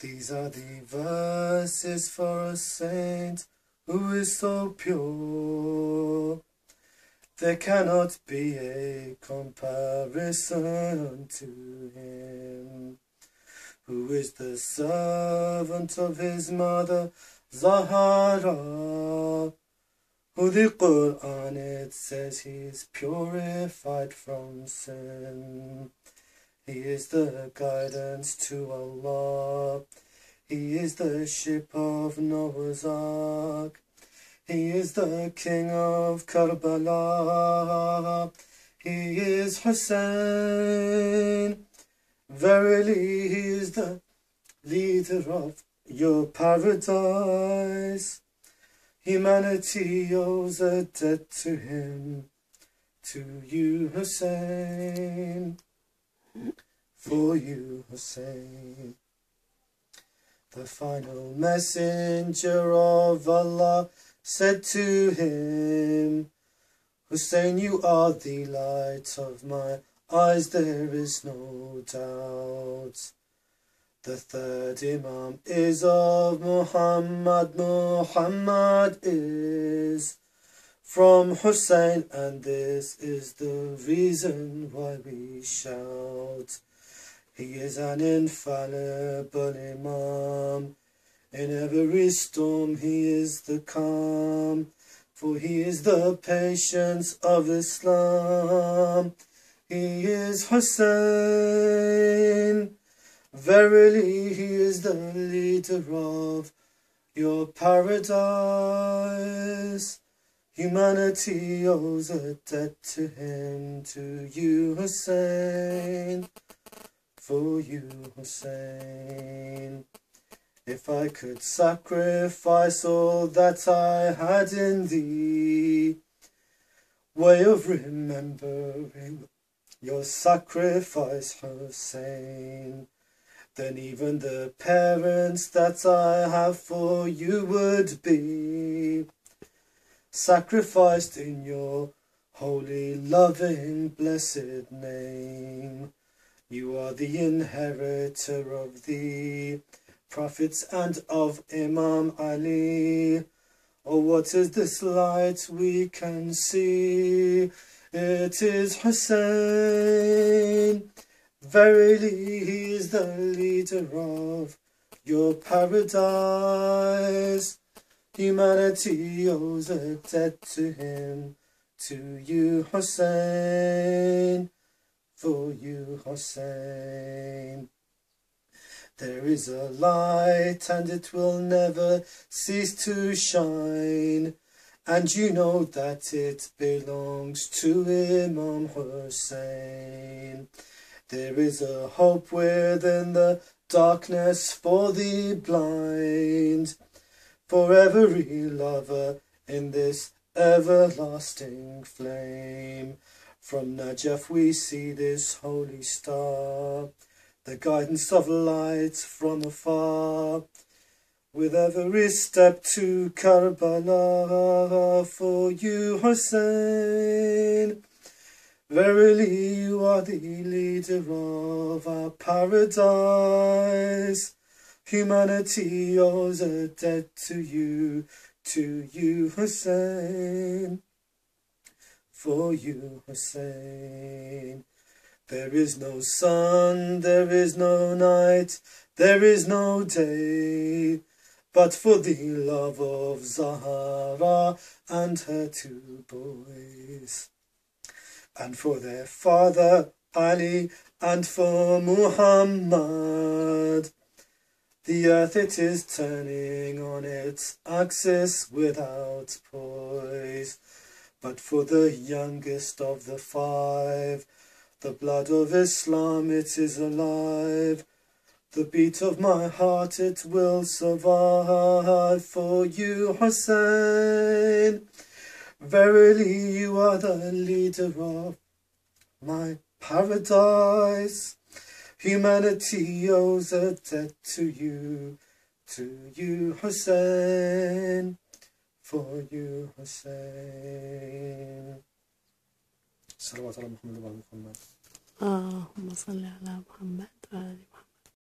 These are the verses for a saint who is so pure. There cannot be a comparison to him, who is the servant of his mother Zahara. Who the Quran, it says is purified from sin. He is the guidance to Allah. He is the ship of Noah's Ark. He is the king of Karbala. He is Hussein. Verily, he is the leader of your paradise. Humanity owes a debt to him, to you, Hussein for you, Hussein. The final messenger of Allah said to him, Hussein, you are the light of my eyes, there is no doubt. The third Imam is of Muhammad, Muhammad is from Hussein, and this is the reason why we shout. He is an infallible Imam. In every storm, he is the calm, for he is the patience of Islam. He is Hussein. Verily, he is the leader of your paradise. Humanity owes a debt to him, to you, Hussein, for you, Hussein. If I could sacrifice all that I had in thee, way of remembering your sacrifice, Hussein, then even the parents that I have for you would be sacrificed in your holy, loving, blessed name. You are the inheritor of the prophets and of Imam Ali. Oh, what is this light we can see? It is Hussein. Verily, he is the leader of your paradise. Humanity owes a debt to him, to you, Hussein, for you, Hussein. There is a light and it will never cease to shine, and you know that it belongs to Imam Hussein. There is a hope within the darkness for the blind for every lover in this everlasting flame. From Najaf we see this holy star, the guidance of light from afar. With every step to Karbala for you, Hussein. Verily you are the leader of our paradise. Humanity owes a debt to you, to you, Hussein, for you, Hussein. There is no sun, there is no night, there is no day, but for the love of Zahara and her two boys, and for their father Ali, and for Muhammad. The earth it is turning on its axis without poise. But for the youngest of the five, the blood of Islam it is alive. The beat of my heart it will survive for you, Hussein. Verily you are the leader of my paradise. Humanity owes a debt to you, to you, Hussein, for you, Hussein. صلوات على محمد وعلى محمد اللهم صل على محمد